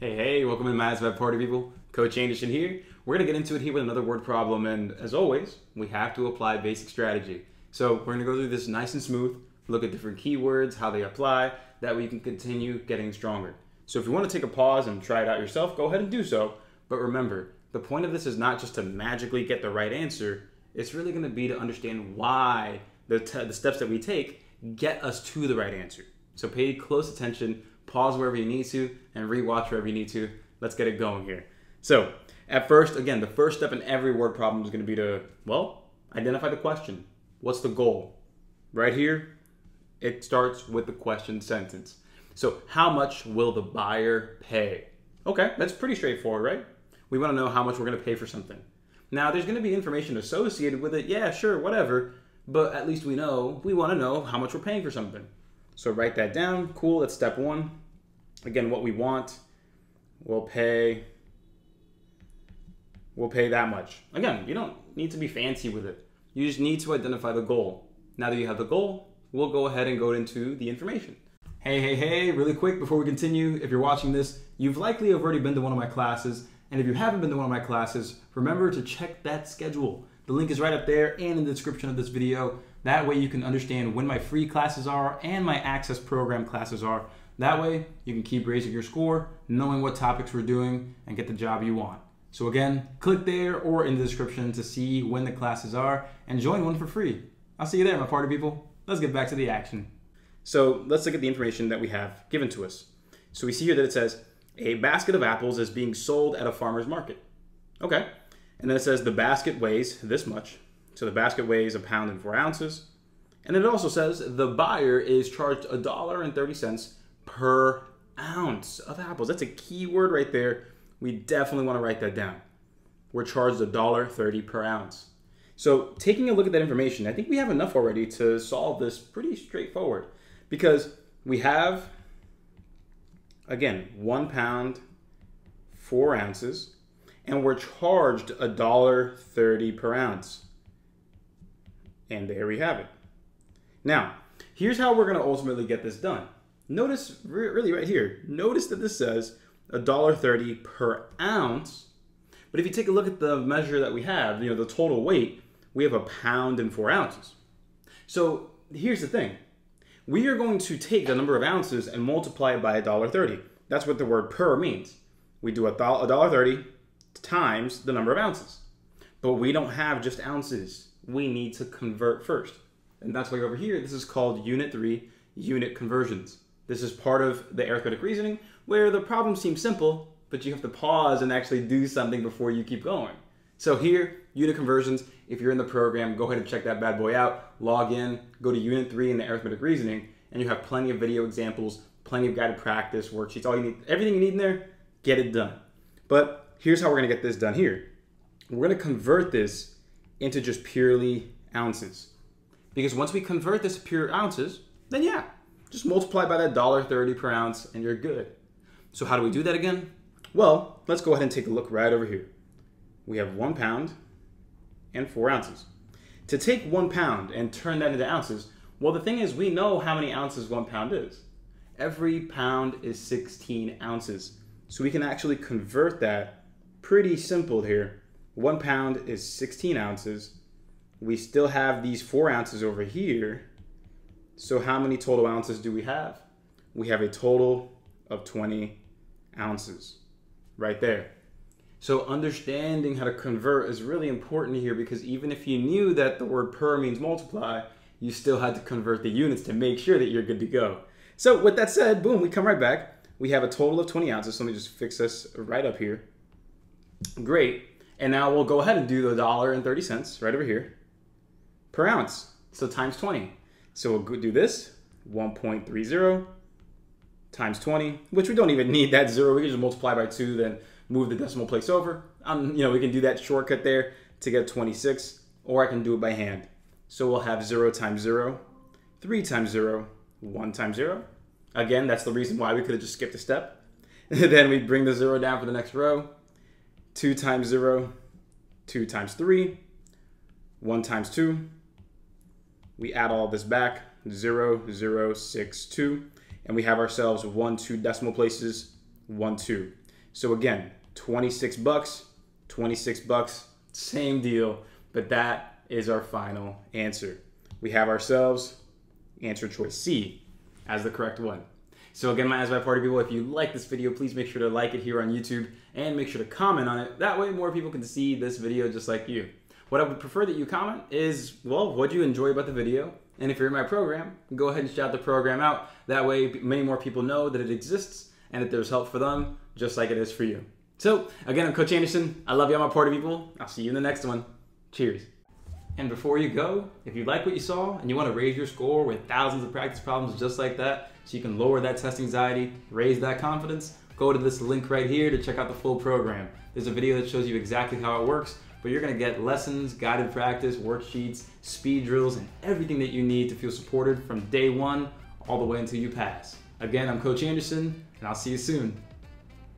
Hey, hey, welcome to ASVAB Party, people. Coach Anderson here. We're going to get into it here with another word problem, and as always, we have to apply basic strategy. So we're going to go through this nice and smooth, look at different keywords, how they apply, that way you can continue getting stronger. So if you want to take a pause and try it out yourself, go ahead and do so. But remember, the point of this is not just to magically get the right answer, it's really going to be to understand why the, the steps that we take get us to the right answer. So pay close attention, pause wherever you need to, and rewatch wherever you need to. Let's get it going here. So, at first, again, the first step in every word problem is going to be to, well, identify the question. What's the goal? Right here, it starts with the question sentence. So, how much will the buyer pay? Okay, that's pretty straightforward, right? We want to know how much we're going to pay for something. Now, there's going to be information associated with it. Yeah, sure, whatever. But at least we know, we want to know how much we're paying for something. So write that down. Cool, that's step one. Again, what we want, we'll pay, we'll pay that much. Again, you don't need to be fancy with it. You just need to identify the goal. Now that you have the goal, we'll go ahead and go into the information. Hey, hey, hey, really quick before we continue, if you're watching this, you've likely already been to one of my classes. And if you haven't been to one of my classes, remember to check that schedule. The link is right up there and in the description of this video. That way you can understand when my free classes are and my access program classes are. That way you can keep raising your score, knowing what topics we're doing, and get the job you want. So again, click there or in the description to see when the classes are and join one for free. I'll see you there, my party people. Let's get back to the action. So let's look at the information that we have given to us. So we see here that it says, a basket of apples is being sold at a farmer's market. Okay. And then it says the basket weighs this much. So the basket weighs a pound and four ounces. And it also says the buyer is charged a dollar and 30 cents per ounce of apples. That's a key word right there. We definitely want to write that down. We're charged a dollar 30 per ounce. So taking a look at that information, I think we have enough already to solve this pretty straightforward because we have, again, one pound, four ounces, and we're charged a dollar 30 per ounce. And there we have it. Now, here's how we're going to ultimately get this done. Notice, really right here, notice that this says $1.30 per ounce. But if you take a look at the measure that we have, you know, the total weight, we have a pound and four ounces. So here's the thing. We are going to take the number of ounces and multiply it by $1.30. That's what the word per means. We do $1.30 times the number of ounces. But we don't have just ounces we need to convert first. And that's why over here, this is called Unit 3, Unit Conversions. This is part of the arithmetic reasoning where the problem seems simple, but you have to pause and actually do something before you keep going. So here, unit conversions, if you're in the program, go ahead and check that bad boy out, log in, go to unit three in the arithmetic reasoning, and you have plenty of video examples, plenty of guided practice, worksheets, all you need, everything you need in there, get it done. But here's how we're gonna get this done here. We're gonna convert this into just purely ounces. Because once we convert this to pure ounces, then yeah, just multiply by that $1.30 per ounce and you're good. So how do we do that again? Well, let's go ahead and take a look right over here. We have one pound and four ounces. To take one pound and turn that into ounces, well, the thing is we know how many ounces one pound is. Every pound is 16 ounces. So we can actually convert that pretty simple here one pound is 16 ounces. We still have these four ounces over here. So how many total ounces do we have? We have a total of 20 ounces right there. So understanding how to convert is really important here because even if you knew that the word per means multiply, you still had to convert the units to make sure that you're good to go. So with that said, boom, we come right back. We have a total of 20 ounces. So let me just fix this right up here. Great. And now we'll go ahead and do the dollar and 30 cents right over here per ounce. So times 20. So we'll do this, 1.30 times 20, which we don't even need that zero. We can just multiply by two, then move the decimal place over. Um, you know, we can do that shortcut there to get 26, or I can do it by hand. So we'll have zero times zero, three times zero, one times zero. Again, that's the reason why we could have just skipped a step. then we bring the zero down for the next row. 2 times 0, 2 times 3, 1 times 2. We add all this back, 0, 0, 6, 2. And we have ourselves 1, 2 decimal places, 1, 2. So again, 26 bucks, 26 bucks, same deal, but that is our final answer. We have ourselves answer choice C as the correct one. So again, my ASVAB party people, if you like this video, please make sure to like it here on YouTube and make sure to comment on it. That way more people can see this video just like you. What I would prefer that you comment is, well, what you enjoy about the video? And if you're in my program, go ahead and shout the program out. That way many more people know that it exists and that there's help for them, just like it is for you. So again, I'm Coach Anderson. I love you, all my party people. I'll see you in the next one. Cheers. And before you go, if you like what you saw and you want to raise your score with thousands of practice problems just like that, so you can lower that test anxiety, raise that confidence, go to this link right here to check out the full program. There's a video that shows you exactly how it works, but you're gonna get lessons, guided practice, worksheets, speed drills, and everything that you need to feel supported from day one all the way until you pass. Again, I'm Coach Anderson, and I'll see you soon.